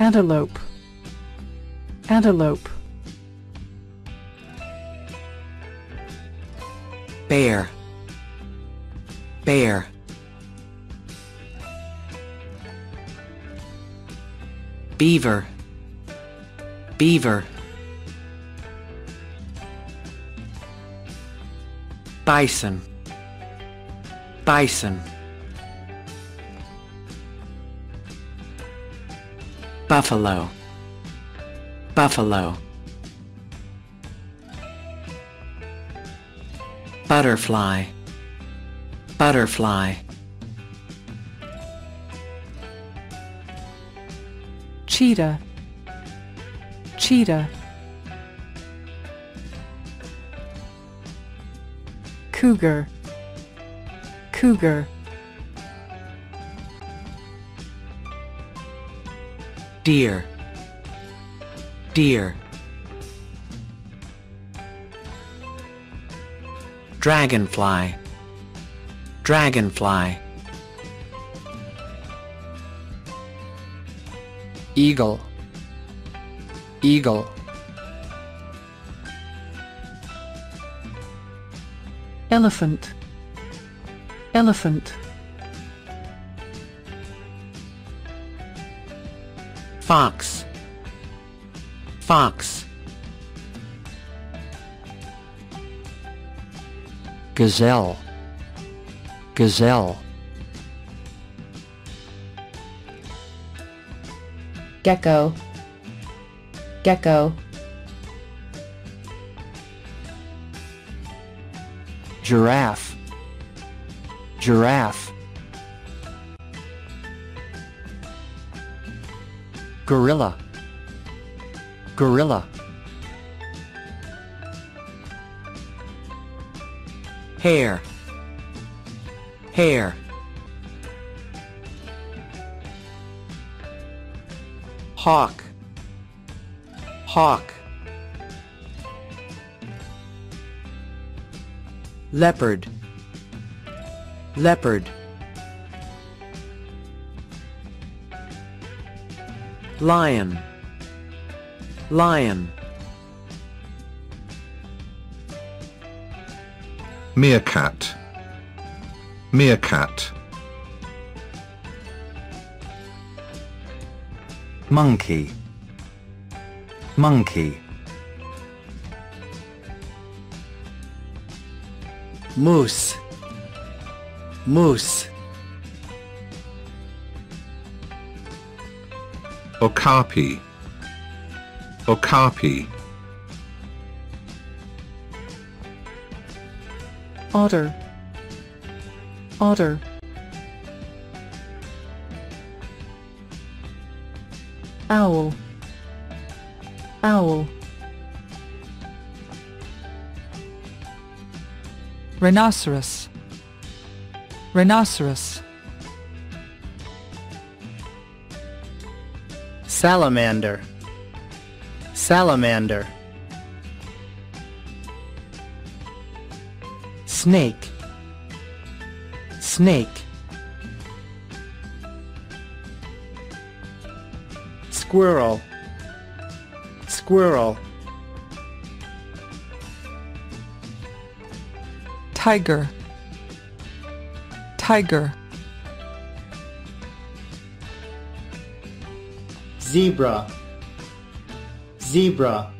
antelope. Antelope. Bear. Bear. Beaver. Beaver. Bison. Bison buffalo. Buffalo. Butterfly. Butterfly. Cheetah. Cheetah. Cougar. Cougar deer deer dragonfly. Dragonfly. Eagle. Eagle. Elephant. Elephant fox. Fox. Gazelle. Gazelle. Gecko, gecko, giraffe. Giraffe gorilla. Gorilla. Hare. Hare. Hawk. Hawk. Leopard. Leopard lion. Lion. Meerkat. Meerkat. Monkey. Monkey. Moose. Moose okapi. Okapi. Otter. Otter. Owl. Owl. Rhinoceros. Rhinoceros salamander. Salamander. Snake. Snake. Squirrel. Squirrel. Tiger. Tiger zebra. Zebra